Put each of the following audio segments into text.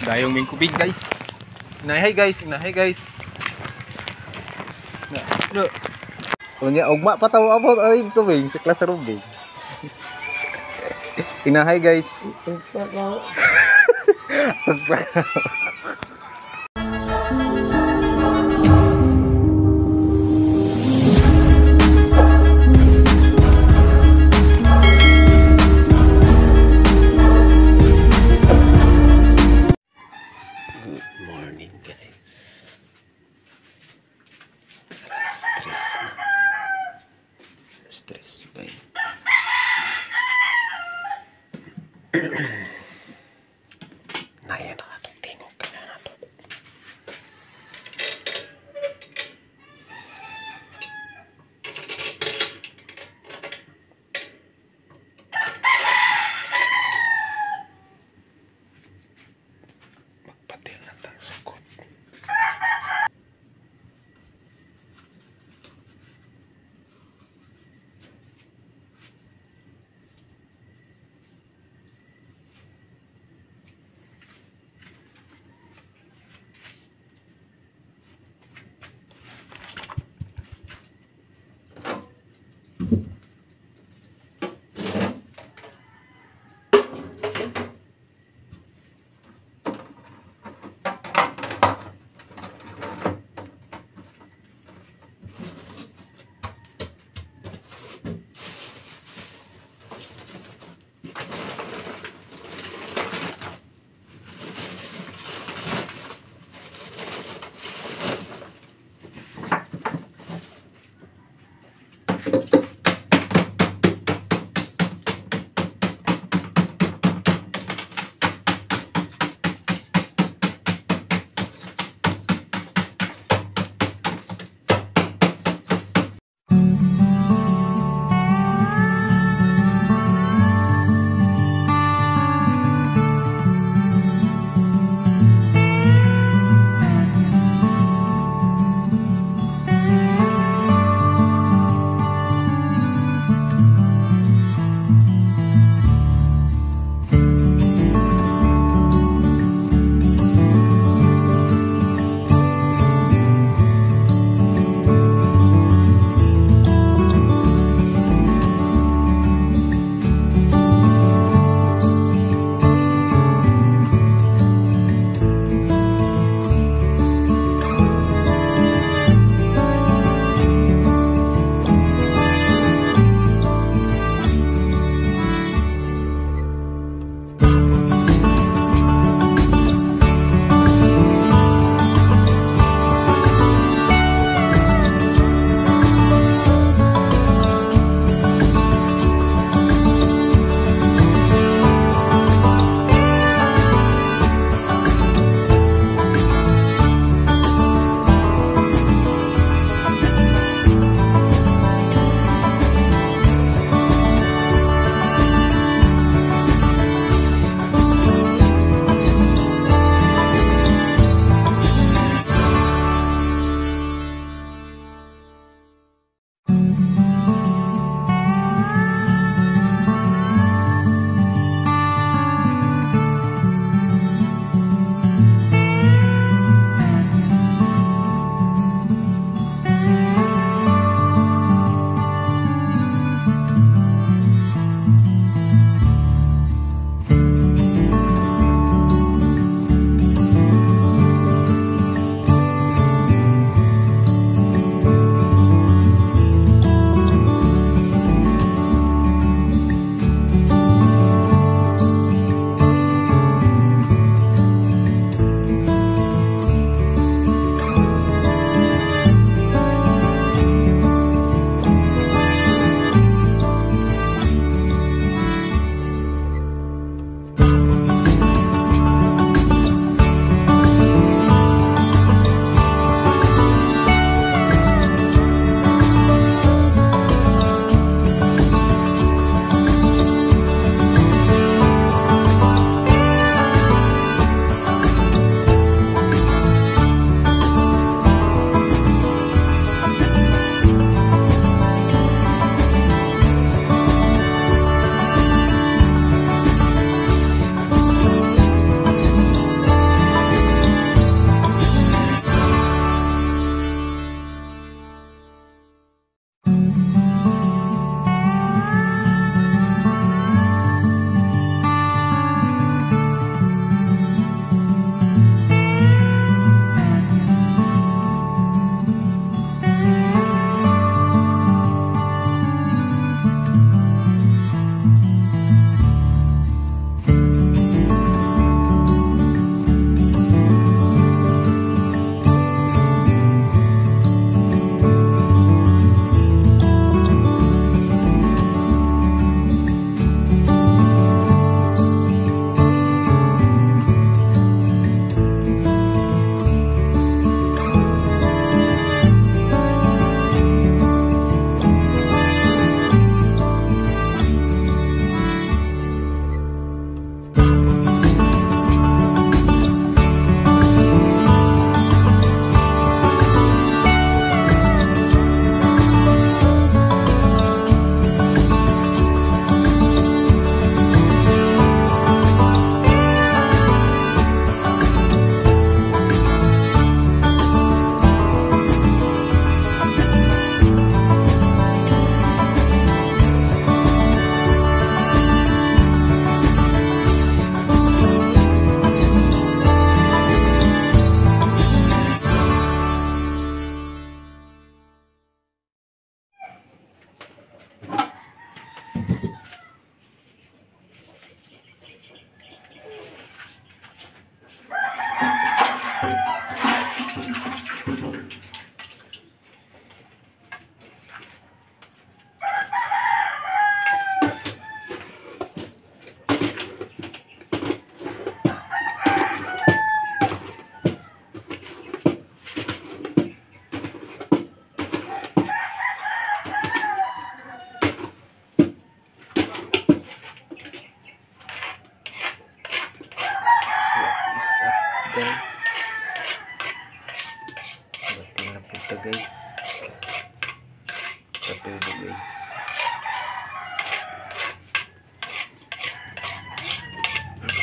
Dayong ming kubig guys. Inahay guys, inahay guys. Na, no. Kunya ugma pa tawo about ay tubig sa classroom big. Inahay guys. Tugpa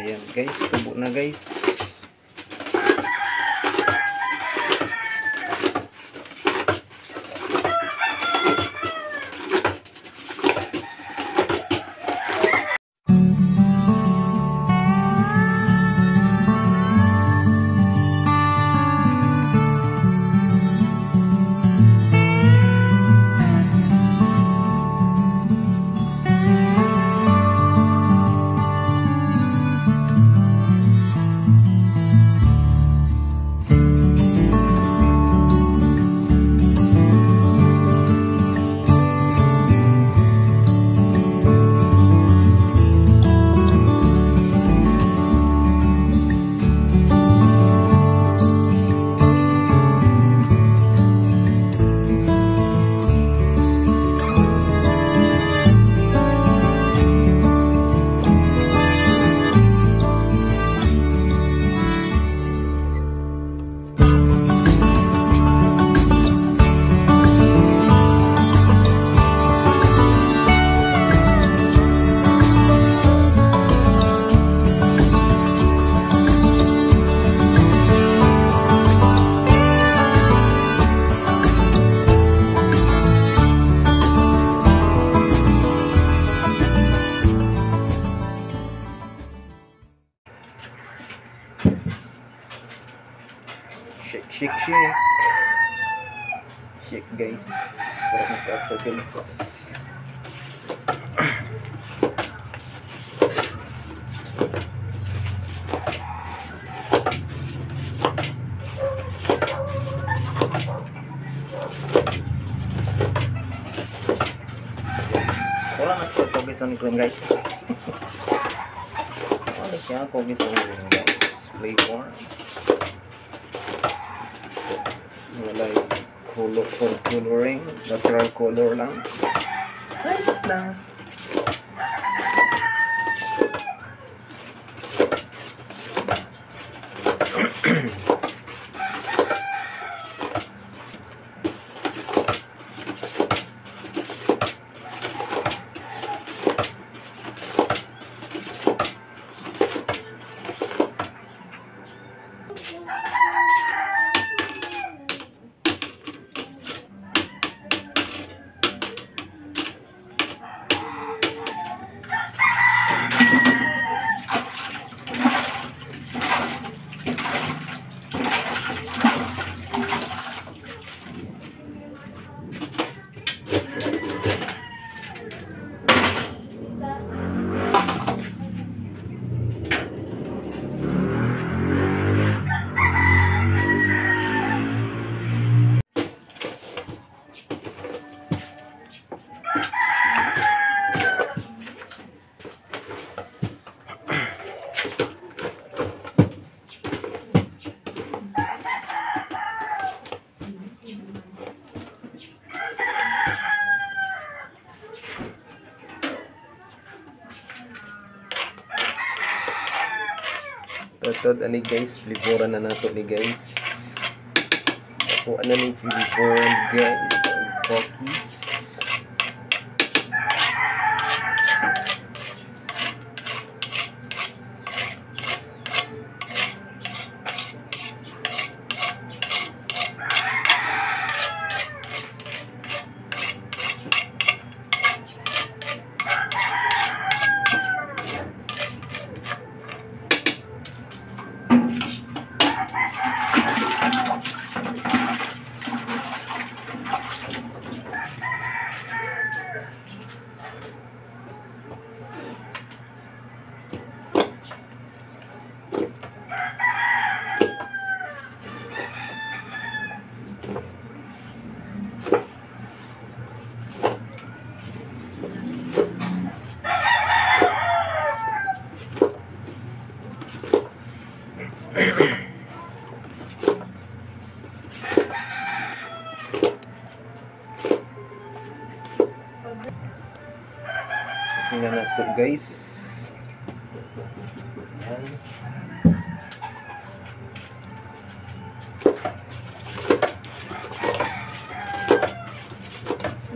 Ayan guys, tubo na guys. Cream guys. Wala siya kogis on cream guys. Flavor. wala yung color coloring natural color lang ayos na Tutod ani guys, flivoran na nato ni guys. Ako ano ni flivoran guys, cookies. Nato guys. Yan.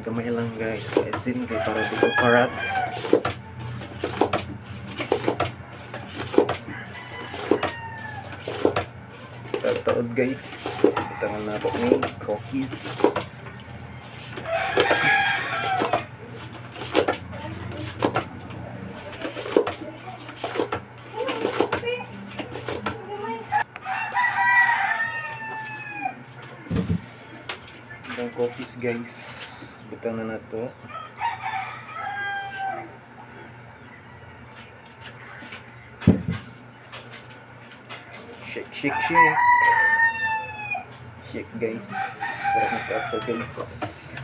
Gamay lang guys. Asin kay para di ko karat. Tataod guys. Tangan na po ni cookies. Ang cookies guys. Butang na na to. Shake, shake, shake. Shake guys. Para magkata guys. guys.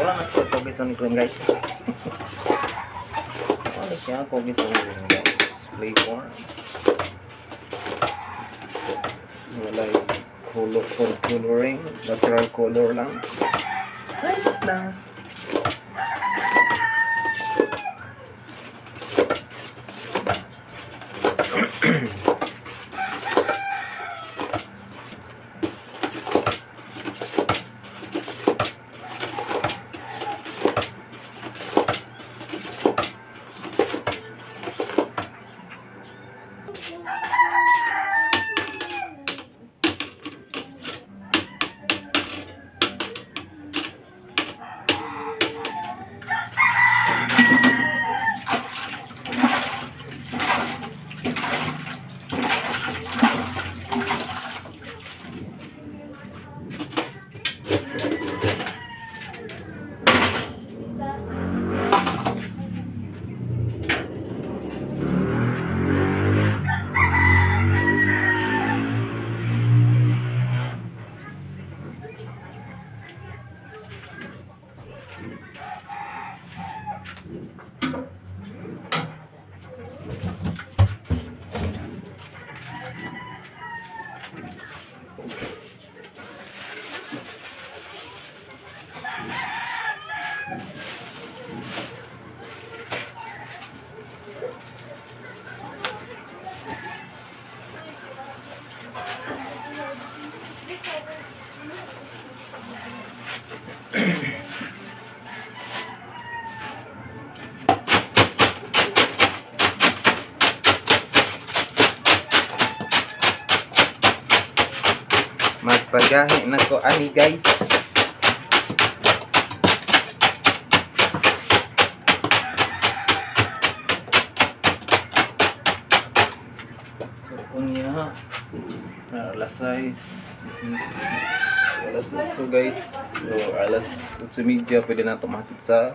Wala na siya cookies on cream guys. Na siya cookies on cream guys. Flavor. Wala yung color coloring. Natural color lang. Nice na. Magpagahi na ko ani guys. So unya na alas 6 alas 8 guys. So alas 8 pwede na tumatid sa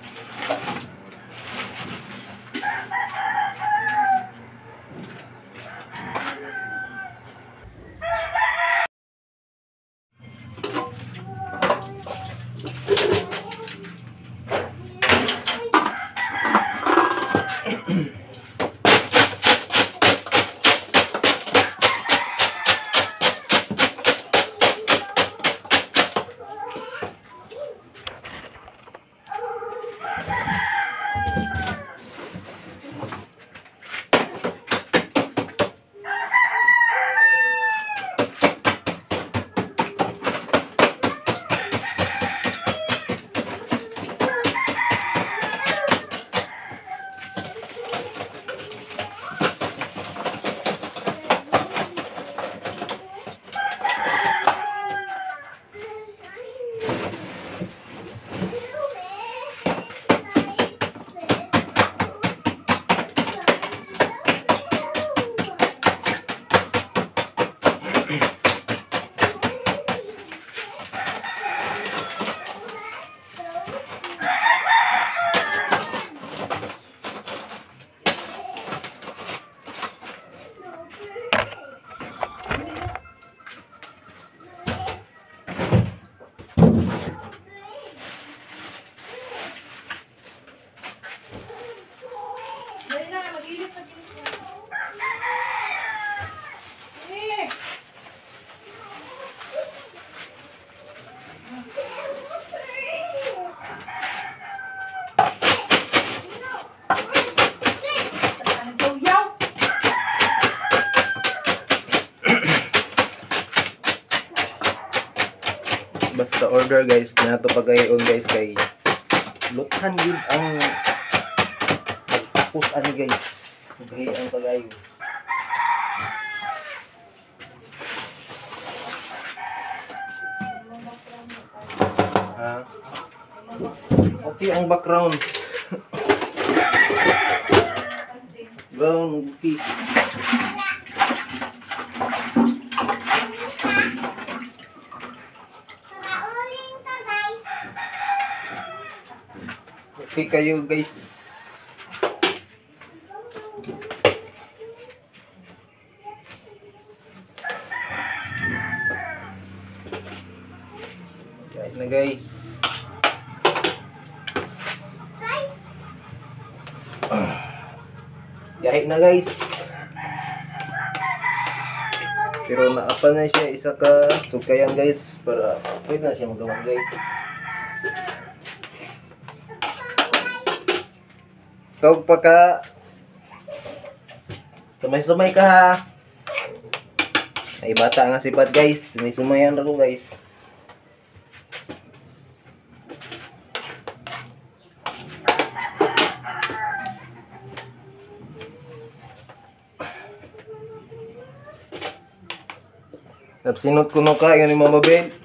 order guys, nato pagayon guys kay luthan gid ang tapos ano guys. Gahi ang pagayo. Ha? Okay ang background. Brown, okay. Okay kayo guys. Guys na guys. Gahit na guys. Pero naapa na siya isa ka sukayan guys para pwede na siya magawa guys. Ikaw pa ka. Sumay-sumay ka ha. Ay bata nga sipat guys. May sumayan ako guys. Napsinot ko no ka, yun ni Mama.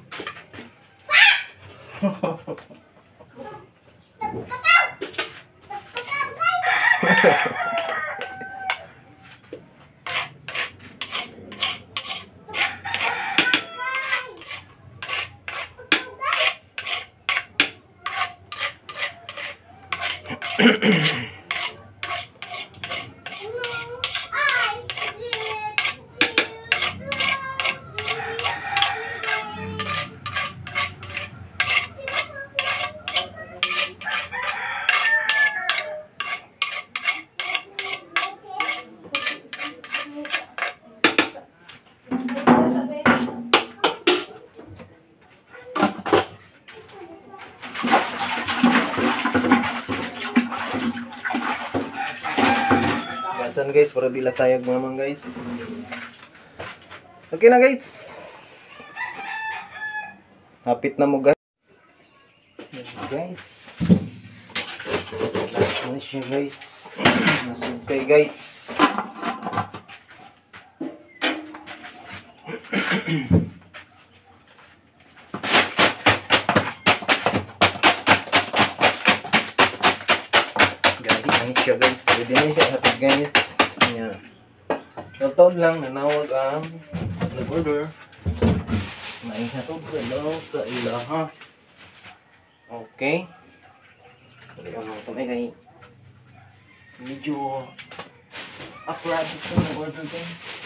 Guys para di latayag mamang guys. Okay na guys. Hapit na mo guys. Guys. Last na siya guys. Nasugkay guys. Taon lang nanawag ang nag-order. May hatog sa daw sa ilaha. Okay. Pwede ka mga kamay kay medyo awkward ito ng order guys.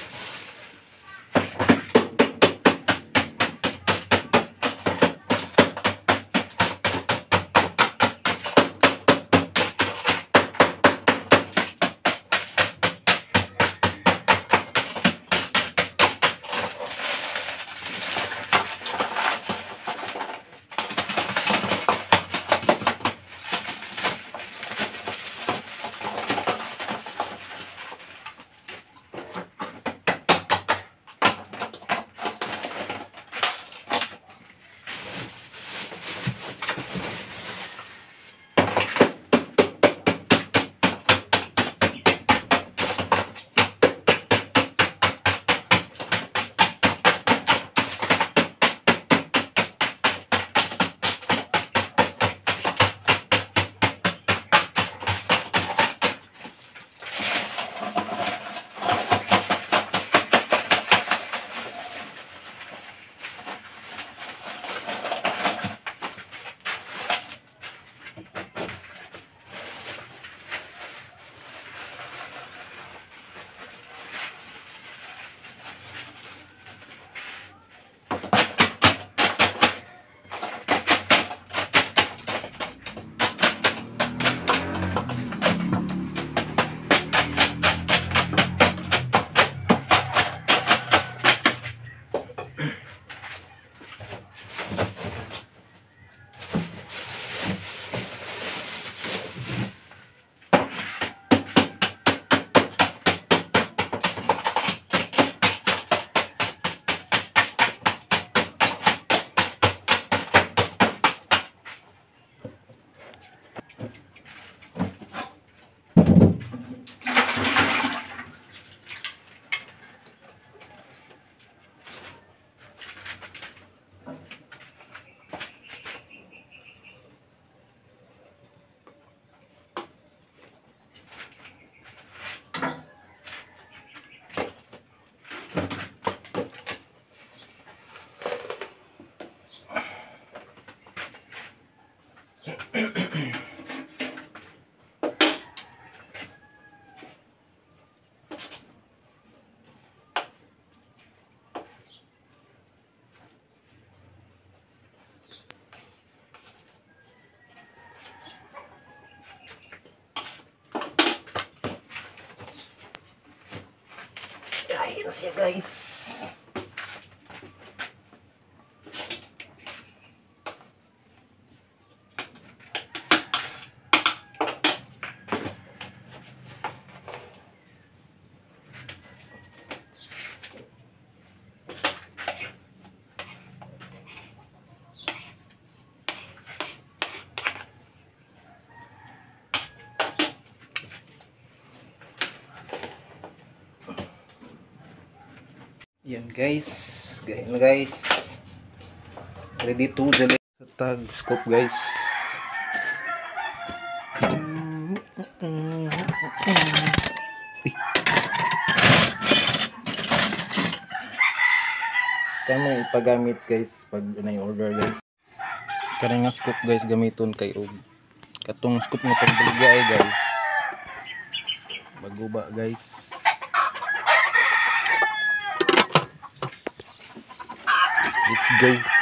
Okay. Yan guys. Ganyan na guys. Ready to delete sa tag scope guys. Uy. Kaya ipagamit guys pag na-order guys. Kaya nga scope guys gamiton kay og katong scope nga pagbaligya ay guys. Baguba guys. Go.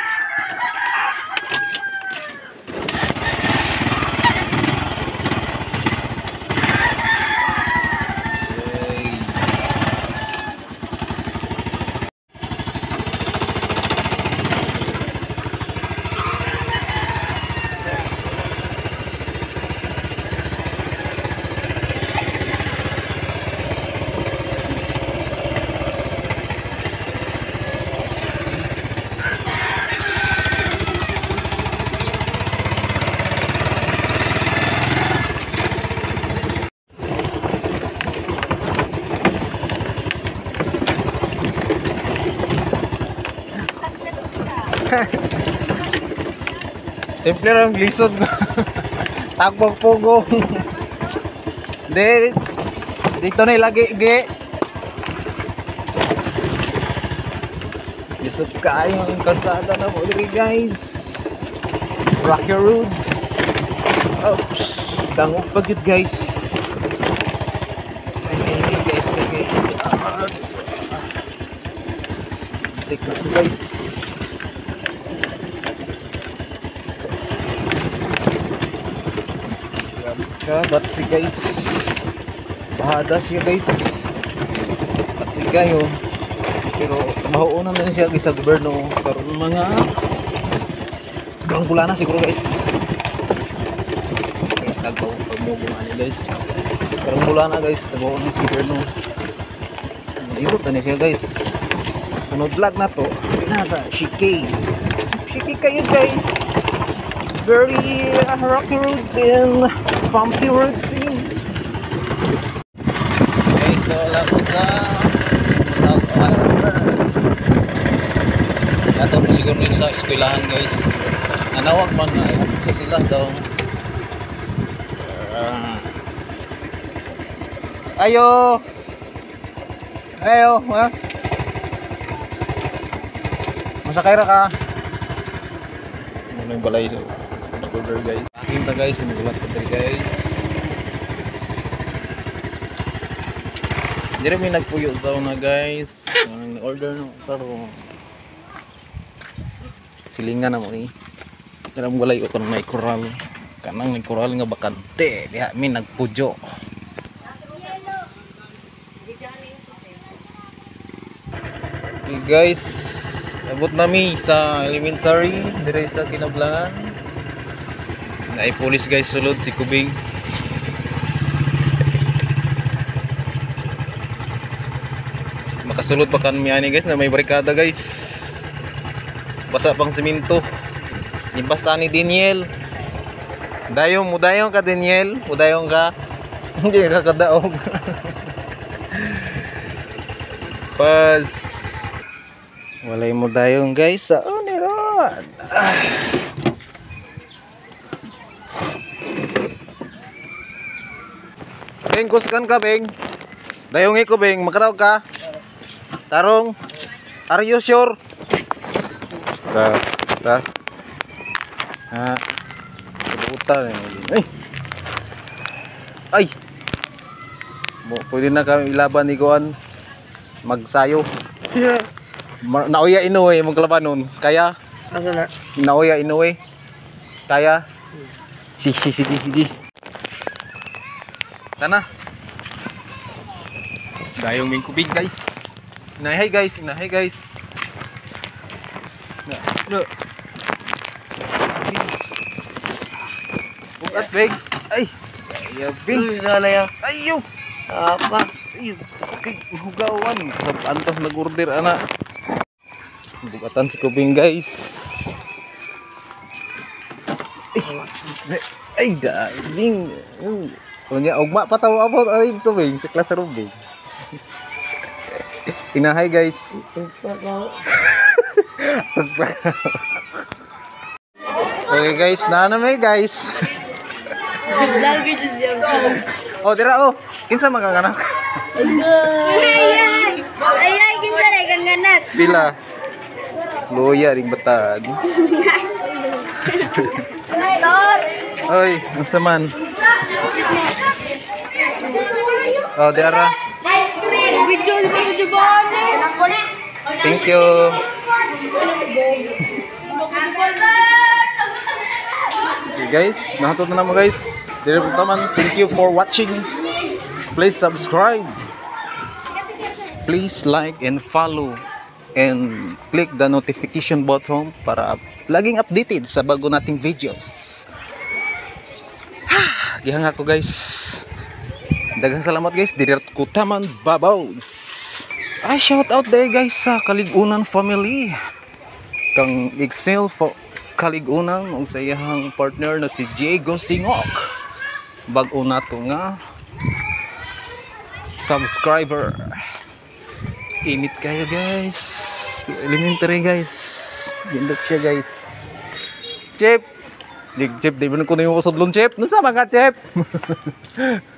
Simple lang lisod ko. Tagbog pugo. Di dito na ilagi gi. Lisod kayo ang kalsada na mo guys. Rocky Road. Oops. Dangog pa gyud guys. Ay, ay, ay, guys, okay. Ah, ah. Take na to guys. Grabe ka, batsi guys. Bahada siya guys. Batsi kayo. Pero mahuunan na siya guys sa gobyerno. Karoon mga Ilang na siguro guys. Pagmubo nga ni guys. Bulan na guys, tagpaw na si gobyerno. Ibot na siya guys. Sunod vlog na to, nata, shiki. Shiki kayo guys. Very uh, rocky road and bumpy road scene. Guys, wala ko sa South Harbor. Ato po siguro sa eskwelahan guys. Anawag man na ihatid sa sila daw. Ayo. Ayo, ha? Masakay ra ka. Ano yung balay sa order guys. Aking guys, yung gulat ko guys. Hindi rin may nagpuyo sa una guys. Ang order no, pero silingan na mo ni. Pero walay ko kung may koral. Kanang may koral nga bakante. Diha mi nagpujo. Okay guys, abot nami sa elementary dire sa Kinablangan. Naay pulis guys sulod si Kubing. Makasulod pa kan ani guys na may barikada guys. Basa pang semento. Ibasta ni Daniel. Dayong, mudayong ka Daniel. Mudayong ka. Hindi ka kadaog. Pas. Walay mo dayong guys sa Oniron. Ah. Beng, kuskan ka, Beng. Dayong ko, Beng. Makaraw ka. Tarong. Are you sure? Ta, ta. Ha. Kebutan Ay. Ay. Mo, pwede na kami ilaban ni Kuan. Magsayo. Ma- Nauya inuwi mong kalabanon. Kaya Asa na? nauya inuwi. Kaya si si si si. Tana. Dayong ming kubig guys. Inahay guys, inahay guys. Na, na. Bukat big. Ay. Ay. Uy, sana yan. Ayo. Apa? Ay, okay, hugawan. Sa antas nag-order, ana. Bugatan si Kubing, guys. Ay, ay daing. Kunya, ugma pa tawo abot ay Kubing sa classroom, Bing. Inahay, guys. okay, guys. Na may guys. Lagi dyan yan. Oh, dira, oh. Kinsa magkakanak? Ayan! Ayan, kinsa na kang ganak. Pila? Loya ring batag. Pastor! Oy, ang saman. Ako na! Thank you. Okay guys, nahatod na naman guys. Dire po taman. Thank you for watching. Please subscribe. Please like and follow and click the notification button para laging updated sa bago nating videos. Gihang ako guys. Daghang salamat guys. Dire ko taman babaw. Ay, shout out day guys sa Kaligunan family. Kang Excel for Kaligunan ug sa iyang partner na si Diego Singok. Bag-o na to nga subscriber. Init kayo guys. Elementary guys. Gindot siya guys. Chip. Chip, di ba ko na yung usod lon chip? Nun sa mga chip?